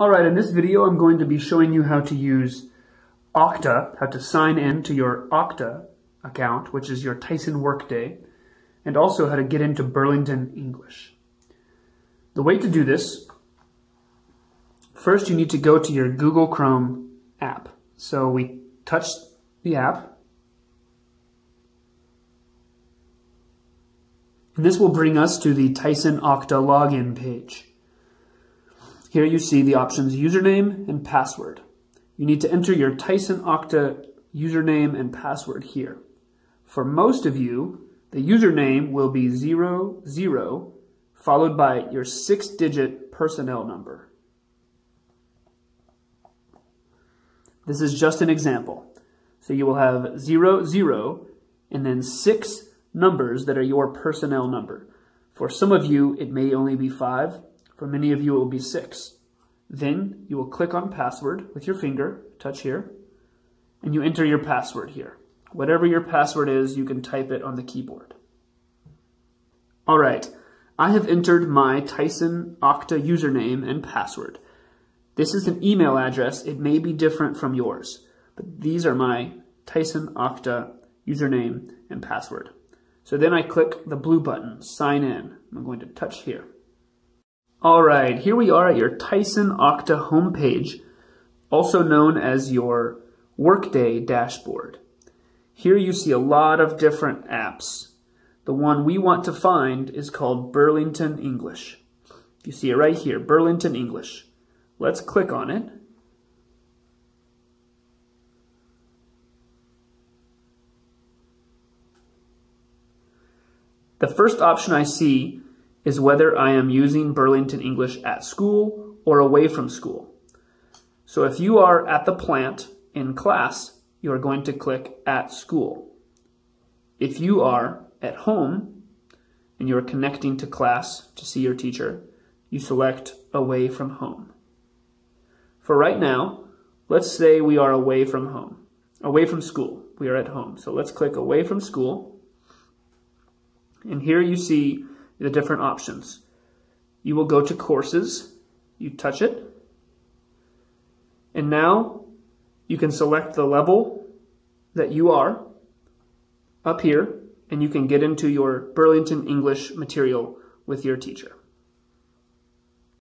Alright, in this video I'm going to be showing you how to use Okta, how to sign in to your Okta account, which is your Tyson Workday, and also how to get into Burlington English. The way to do this, first you need to go to your Google Chrome app. So we touch the app, and this will bring us to the Tyson Okta login page. Here you see the options username and password. You need to enter your Tyson Okta username and password here. For most of you, the username will be 00 followed by your six-digit personnel number. This is just an example. So you will have 00 and then six numbers that are your personnel number. For some of you, it may only be five. For many of you, it will be six. Then you will click on password with your finger, touch here, and you enter your password here. Whatever your password is, you can type it on the keyboard. All right, I have entered my Tyson Okta username and password. This is an email address. It may be different from yours, but these are my Tyson Okta username and password. So then I click the blue button, sign in. I'm going to touch here. All right, here we are at your Tyson Okta homepage, also known as your Workday dashboard. Here you see a lot of different apps. The one we want to find is called Burlington English. You see it right here, Burlington English. Let's click on it. The first option I see is whether I am using Burlington English at school or away from school. So if you are at the plant in class, you are going to click at school. If you are at home and you are connecting to class to see your teacher, you select away from home. For right now, let's say we are away from home, away from school. We are at home. So let's click away from school. And here you see the different options. You will go to courses, you touch it, and now you can select the level that you are up here, and you can get into your Burlington English material with your teacher.